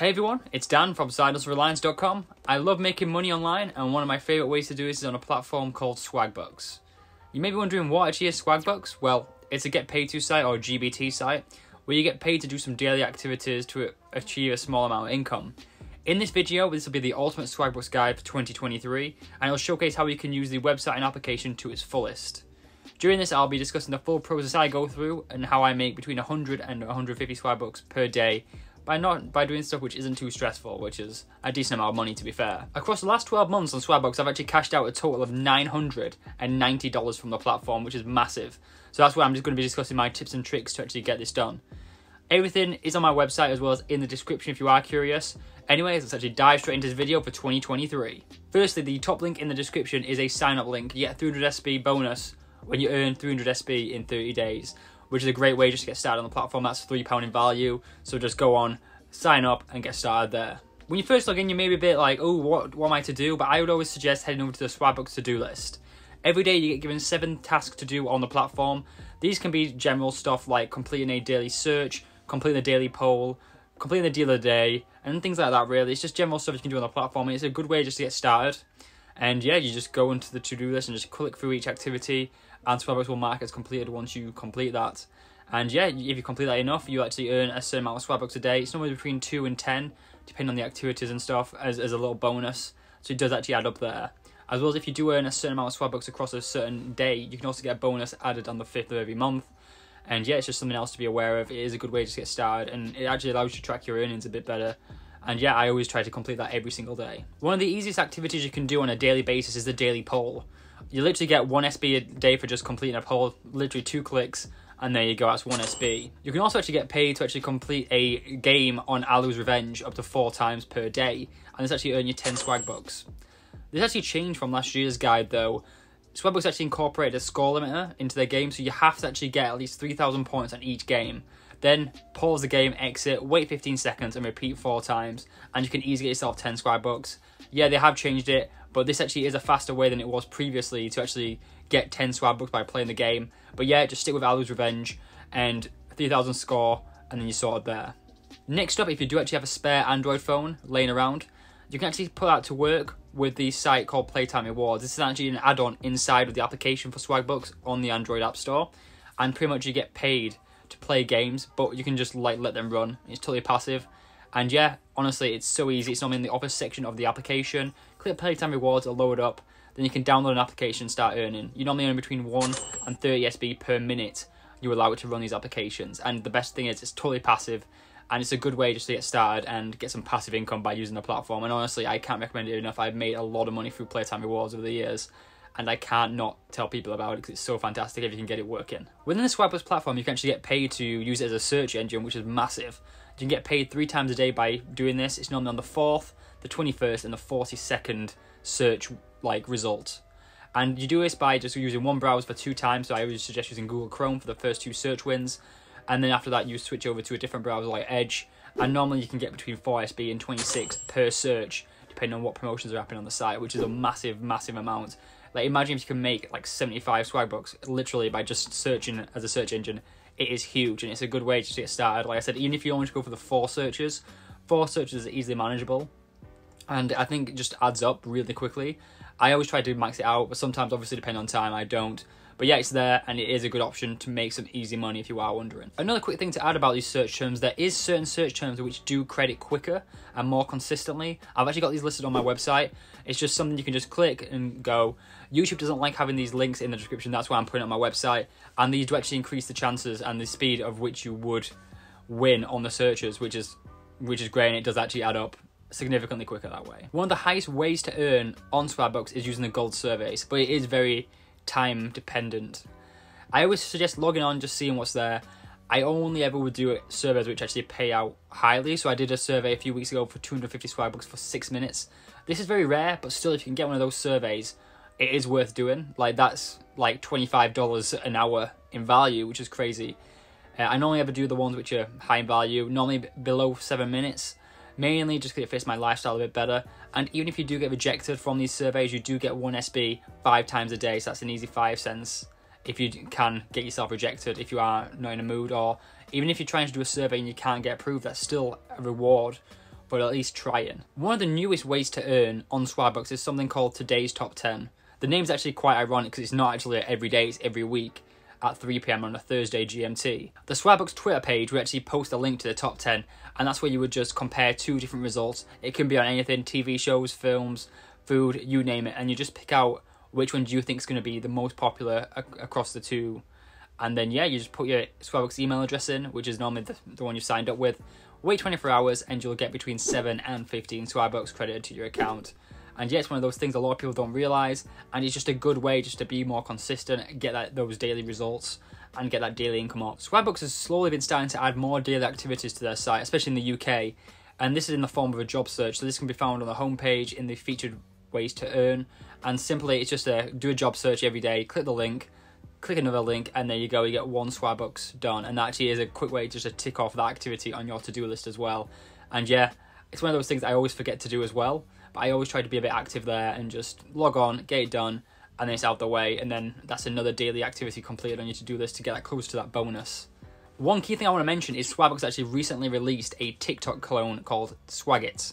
Hey everyone, it's Dan from SidehustleReliance.com. I love making money online, and one of my favourite ways to do this is on a platform called Swagbucks. You may be wondering what actually is Swagbucks? Well, it's a get paid to site or GPT site where you get paid to do some daily activities to achieve a small amount of income. In this video, this will be the ultimate Swagbucks guide for 2023, and it'll showcase how you can use the website and application to its fullest. During this, I'll be discussing the full process I go through and how I make between 100 and 150 Swagbucks per day by not by doing stuff which isn't too stressful, which is a decent amount of money to be fair. Across the last 12 months on Swagbucks, I've actually cashed out a total of $990 from the platform, which is massive. So that's why I'm just going to be discussing my tips and tricks to actually get this done. Everything is on my website as well as in the description if you are curious. Anyways, let's actually dive straight into this video for 2023. Firstly, the top link in the description is a sign up link. You get 300 SB bonus when you earn 300 SB in 30 days which is a great way just to get started on the platform. That's £3 in value. So just go on, sign up, and get started there. When you first log in, you may be a bit like, oh, what, what am I to do? But I would always suggest heading over to the Swagbucks to do list. Every day you get given seven tasks to do on the platform. These can be general stuff like completing a daily search, completing a daily poll, completing the deal of the day, and things like that really. It's just general stuff you can do on the platform it's a good way just to get started. And yeah, you just go into the to-do list and just click through each activity and Swagbucks will mark as completed once you complete that. And yeah, if you complete that enough, you actually earn a certain amount of Swagbucks a day. It's normally between 2 and 10, depending on the activities and stuff, as, as a little bonus. So it does actually add up there. As well as if you do earn a certain amount of Swagbucks across a certain day, you can also get a bonus added on the 5th of every month. And yeah, it's just something else to be aware of. It is a good way to get started, and it actually allows you to track your earnings a bit better. And yeah, I always try to complete that every single day. One of the easiest activities you can do on a daily basis is the daily poll. You literally get one SB a day for just completing a poll, literally two clicks, and there you go, that's one SB. You can also actually get paid to actually complete a game on Alu's Revenge up to four times per day, and this actually earn you 10 Swagbucks. This actually changed from last year's guide though. Swagbucks actually incorporated a score limiter into their game, so you have to actually get at least 3,000 points on each game. Then pause the game, exit, wait 15 seconds, and repeat four times, and you can easily get yourself 10 Swagbucks. Yeah, they have changed it, but this actually is a faster way than it was previously to actually get 10 Swagbucks by playing the game. But yeah, just stick with Alu's Revenge and 3000 score, and then you're sorted there. Next up, if you do actually have a spare Android phone laying around, you can actually put that to work with the site called Playtime Rewards. This is actually an add-on inside of the application for Swagbucks on the Android App Store, and pretty much you get paid to play games, but you can just like let them run. It's totally passive. And yeah, honestly, it's so easy. It's normally in the office section of the application. Click Playtime Rewards, it'll load up. Then you can download an application and start earning. You normally earn between 1 and 30 SB per minute you allow it to run these applications. And the best thing is it's totally passive and it's a good way just to get started and get some passive income by using the platform. And honestly, I can't recommend it enough. I've made a lot of money through Playtime Rewards over the years and I can't not tell people about it because it's so fantastic if you can get it working. Within the Swagbucks platform, you can actually get paid to use it as a search engine, which is massive. You can get paid three times a day by doing this. It's normally on the 4th, the 21st, and the 42nd search like result. And you do this by just using one browser for two times. So I always suggest using Google Chrome for the first two search wins. And then after that, you switch over to a different browser like Edge. And normally you can get between 4SB and 26 per search, depending on what promotions are happening on the site, which is a massive, massive amount. Like imagine if you can make like 75 Swagbucks literally by just searching as a search engine. It is huge and it's a good way to get started. Like I said, even if you only go for the four searches, four searches is easily manageable. And I think it just adds up really quickly. I always try to max it out, but sometimes obviously depending on time I don't. But yeah, it's there and it is a good option to make some easy money if you are wondering. Another quick thing to add about these search terms, there is certain search terms which do credit quicker and more consistently. I've actually got these listed on my website. It's just something you can just click and go. YouTube doesn't like having these links in the description, that's why I'm putting it on my website. And these do actually increase the chances and the speed of which you would win on the searches, which is which is great and it does actually add up significantly quicker that way. One of the highest ways to earn on Swagbucks is using the gold surveys, but it is very time dependent. I always suggest logging on, just seeing what's there. I only ever would do surveys which actually pay out highly. So I did a survey a few weeks ago for 250 Swagbucks for six minutes. This is very rare, but still, if you can get one of those surveys, it is worth doing. Like that's like $25 an hour in value, which is crazy. Uh, I normally ever do the ones which are high in value, normally below seven minutes mainly just because it fits my lifestyle a bit better. And even if you do get rejected from these surveys, you do get one SB five times a day, so that's an easy five cents if you can get yourself rejected if you are not in a mood, or even if you're trying to do a survey and you can't get approved, that's still a reward but at least trying. One of the newest ways to earn on Swagbucks is something called Today's Top 10. The name's actually quite ironic because it's not actually every day, it's every week at 3pm on a Thursday GMT. The Swagbucks Twitter page, we actually post a link to the top 10, and that's where you would just compare two different results. It can be on anything TV shows, films, food, you name it, and you just pick out which one do you think is going to be the most popular ac- across the two. And then, yeah, you just put your Swagbucks email address in, which is normally the, the one you signed up with. Wait 24 hours, and you'll get between 7 and 15 Swagbucks credited to your account. And yeah, it's one of those things a lot of people don't realize, and it's just a good way just to be more consistent, get that those daily results, and get that daily income up. Swagbucks has slowly been starting to add more daily activities to their site, especially in the UK, and this is in the form of a job search. So this can be found on the homepage in the featured ways to earn, and simply it's just a do a job search every day, click the link, click another link, and there you go. You get one Swagbucks done, and that actually is a quick way just to tick off that activity on your to-do list as well. And yeah, it's one of those things I always forget to do as well. But I always try to be a bit active there and just log on, get it done, and then it's out of the way. And then that's another daily activity completed on your to-do list to get that close to that bonus. One key thing I want to mention is Swagbucks actually recently released a TikTok clone called Swagit.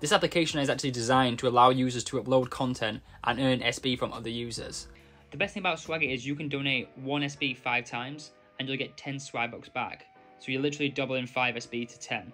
This application is actually designed to allow users to upload content and earn SB from other users. The best thing about Swagit is you can donate one SB five times and you'll get 10 Swagbucks back. So you're literally doubling 5 SB to 10.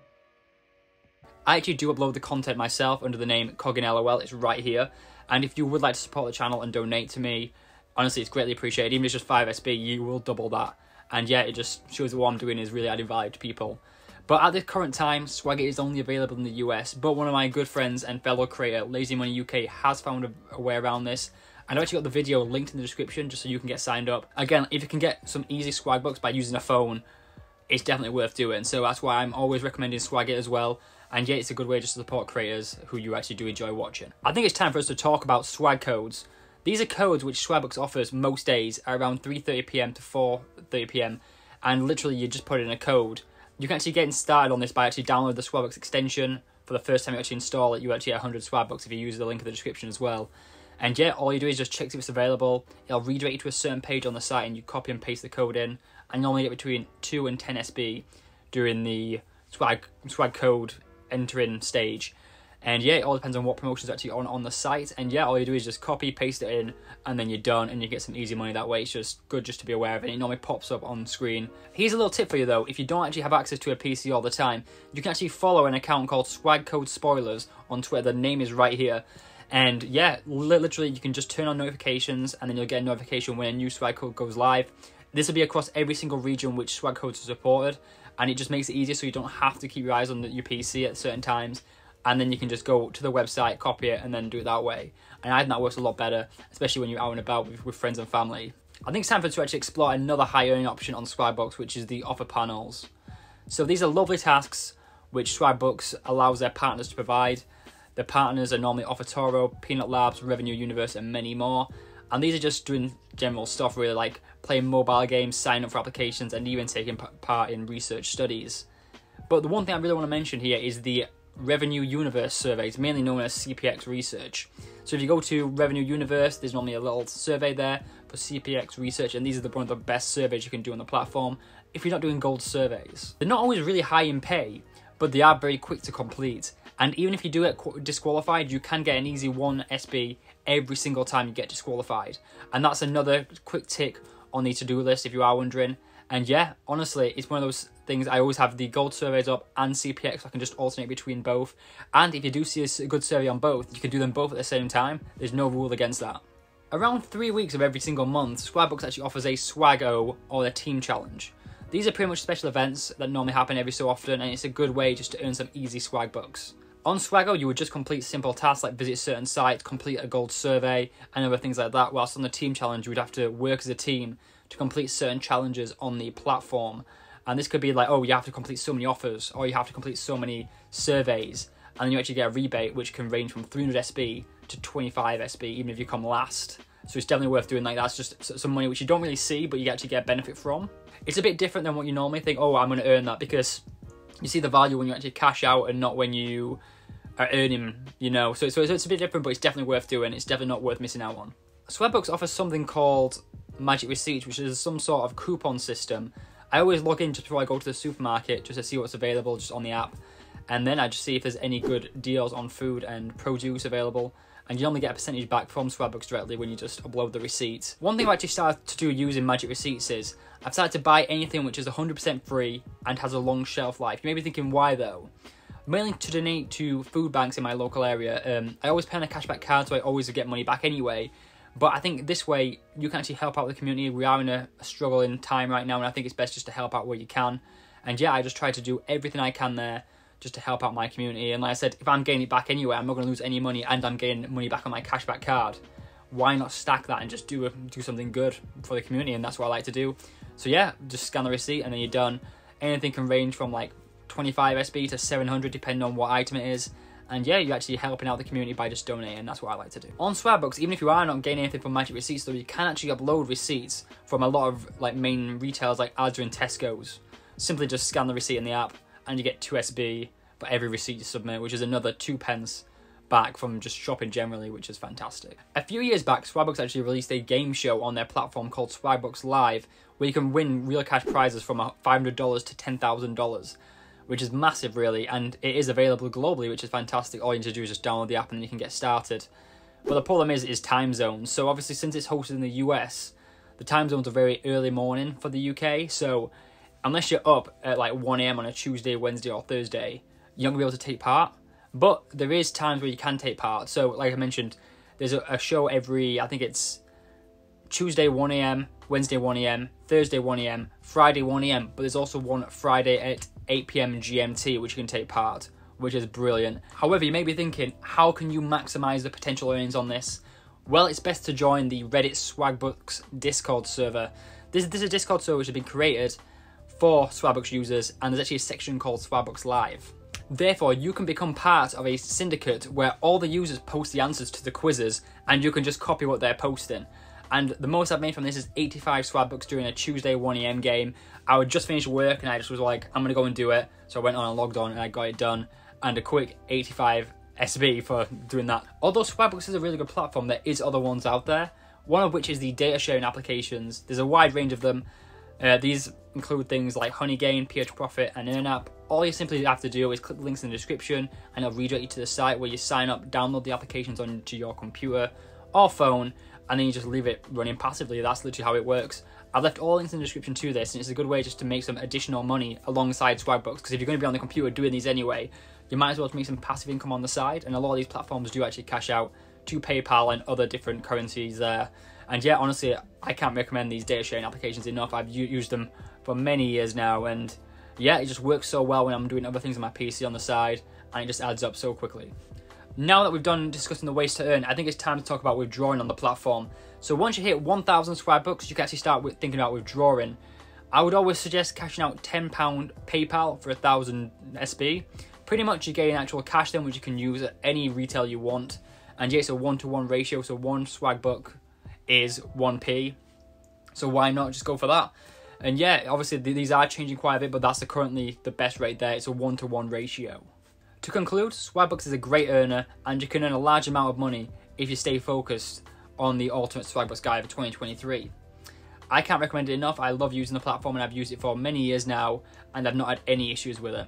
I actually do upload the content myself under the name CogginLOL, it's right here. And if you would like to support the channel and donate to me, honestly, it's greatly appreciated. Even if it's just 5 SB, you will double that. And yeah, it just shows that what I'm doing is really adding value to people. But at the current time, Swagit is only available in the US, but one of my good friends and fellow creator, Lazy Money UK, has found a, way around this. And I've actually got the video linked in the description just so you can get signed up. Again, if you can get some easy Swagbucks by using a phone, it's definitely worth doing. So that's why I'm always recommending Swagit as well. And yet it's a good way just to support creators who you actually do enjoy watching. I think it's time for us to talk about swag codes. These are codes which Swagbucks offers most days at around 3.30pm to 4.30pm. And literally you just put in a code. You can actually get started on this by actually downloading the Swagbucks extension. For the first time you actually install it, you actually get 100 Swagbucks if you use the link in the description as well. And yeah, all you do is just check if it's available. It'll redirect you to a certain page on the site and you copy and paste the code in. And you only get between 2 and 10 SB during the swag swag code entering stage. And yeah, it all depends on what promotions actually on on the site. And yeah, all you do is just copy, paste it in, and then you're done, and you get some easy money that way. It's just good just to be aware of it. It normally pops up on screen. Here's a little tip for you though: if you don't actually have access to a PC all the time, you can actually follow an account called Swag Code Spoilers on Twitter. The name is right here. And yeah, literally, you can just turn on notifications, and then you'll get a notification when a new swag code goes live. This will be across every single region which swag codes are supported, and it just makes it easier so you don't have to keep your eyes on your PC at certain times. And then you can just go to the website, copy it, and then do it that way. And I think that works a lot better, especially when you're out and about with, with friends and family. I think it's time for to actually explore another high earning option on Swagbucks, which is the offer panels. So these are lovely tasks which Swagbucks allows their partners to provide. The partners are normally Offertoro, Peanut Labs, Revenue Universe, and many more. And these are just doing general stuff, really, like playing mobile games, signing up for applications, and even taking part in research studies. But the one thing I really want to mention here is the Revenue Universe surveys, mainly known as CPX Research. So if you go to Revenue Universe, there's normally a little survey there for CPX Research, and these are the, one of the best surveys you can do on the platform if you're not doing gold surveys. They're not always really high in pay, but they are very quick to complete. And even if you do get disqualified, you can get an easy 1 SB every single time you get disqualified. And that's another quick tick on the to-do list if you are wondering. And yeah, honestly, it's one of those things I always have the gold surveys up and CPX, so I can just alternate between both. And if you do see a good survey on both, you can do them both at the same time. There's no rule against that. Around three weeks of every single month, Swagbucks actually offers a Swago or a team challenge. These are pretty much special events that normally happen every so often, and it's a good way just to earn some easy swag bucks. On Swago, you would just complete simple tasks like visit certain sites, complete a gold survey, and other things like that, whilst on the team challenge, you would have to work as a team to complete certain challenges on the platform. And this could be like, oh, you have to complete so many offers, or you have to complete so many surveys, and then you actually get a rebate which can range from 300 SB to 25 SB, even if you come last. So it's definitely worth doing like that's just some money which you don't really see, but you actually get benefit from. It's a bit different than what you normally think, oh, I'm going to earn that, because you see the value when you actually cash out and not when you are earning, you know. So, so, it's a bit different, but it's definitely worth doing. It's definitely not worth missing out on. Swagbucks offers something called Magic Receipts, which is some sort of coupon system. I always log in just before I go to the supermarket just to see what's available just on the app. and then I just see if there's any good deals on food and produce available. And you only get a percentage back from Swagbucks directly when you just upload the receipt. One thing I've actually started to do using Magic Receipts is I've started to buy anything which is 100% free and has a long shelf life. You may be thinking, why though? Mainly to donate to food banks in my local area. Um, I always pay on a cashback card, so I always get money back anyway. But I think this way you can actually help out the community. We are in a, a struggling time right now, and I think it's best just to help out where you can. And yeah, I just try to do everything I can there just to help out my community. And like I said, if I'm getting it back anyway, I'm not going to lose any money, and I'm getting money back on my cashback card. Why not stack that and just do a, do something good for the community? And that's what I like to do. So yeah, just scan the receipt and then you're done. Anything can range from like 25 SB to 700 depending on what item it is. And yeah, you're actually helping out the community by just donating. That's what I like to do. On Swagbucks, even if you are not gaining anything from Magic Receipts, though, you can actually upload receipts from a lot of like main retailers like Asda and Tesco's. Simply just scan the receipt in the app, and you get 2 SB for every receipt you submit, which is another two pence back from just shopping generally, which is fantastic. A few years back, Swagbucks actually released a game show on their platform called Swagbucks Live, where you can win real cash prizes from $500 to $10,000, which is massive, really, and it is available globally, which is fantastic. All you need to do is just download the app and then you can get started. But the problem is, is time zones. So obviously, since it's hosted in the US, the time zones are very early morning for the UK. So unless you're up at like 1 a.m. on a Tuesday, Wednesday, or Thursday, you're not gonna be able to take part. But there is times where you can take part. So, like I mentioned, there's a, a show every I think it's Tuesday 1 a.m., Wednesday 1 a.m., Thursday 1 a.m., Friday 1 a.m. But there's also one Friday at 8 p.m. GMT which you can take part, which is brilliant. However, you may be thinking, how can you maximize the potential earnings on this? Well, it's best to join the Reddit Swagbucks Discord server. This, this is a Discord server which has been created for Swagbucks users, and there's actually a section called Swagbucks Live. Therefore, you can become part of a syndicate where all the users post the answers to the quizzes and you can just copy what they're posting. And the most I've made from this is 85 Swagbucks during a Tuesday 1am game. I would just finish work and I just was like, I'm gonna go and do it. So I went on and logged on and I got it done. And a quick 85 SB for doing that. Although Swagbucks is a really good platform, there is other ones out there. One of which is the data sharing applications. There's a wide range of them. Uh, these include things like Honeygain, Peer2Profit, and EarnApp. All you simply have to do is click the links in the description and it'll redirect you to the site where you sign up, download the applications onto your computer or phone, and then you just leave it running passively. That's literally how it works. I've left all links in the description to this, and it's a good way just to make some additional money alongside Swagbucks. Because if you're going to be on the computer doing these anyway, you might as well make some passive income on the side. And a lot of these platforms do actually cash out to PayPal and other different currencies there. And yeah, honestly, I can't recommend these data sharing applications enough. I've used them for many years now, and yeah, it just works so well when I'm doing other things on my PC on the side, and it just adds up so quickly. Now that we've done discussing the ways to earn, I think it's time to talk about withdrawing on the platform. So once you hit 1,000 Swagbucks, you can actually start thinking about withdrawing. I would always suggest cashing out £10 PayPal for 1,000 SB. Pretty much you're getting actual cash then, which you can use at any retail you want. And yeah, it's a one-to-one ratio, so one Swagbuck is 1p. So why not just go for that? And yeah, obviously these are changing quite a bit, but that's the, currently the best rate there. It's a one to one ratio. To conclude, Swagbucks is a great earner, and you can earn a large amount of money if you stay focused on the Ultimate Swagbucks Guide for 2023. I can't recommend it enough. I love using the platform, and I've used it for many years now, and I've not had any issues with it.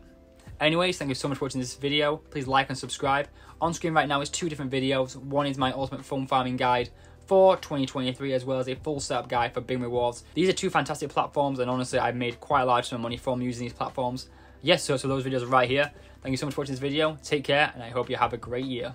Anyways, thank you so much for watching this video. Please like and subscribe. On screen right now is two different videos. One is my Ultimate Phone Farming Guide, for 2023 as well as a full setup guide for Bing Rewards. These are two fantastic platforms and honestly I've made quite a large sum of money from using these platforms. Yes, so, so those videos are right here. Thank you so much for watching this video. Take care and I hope you have a great year.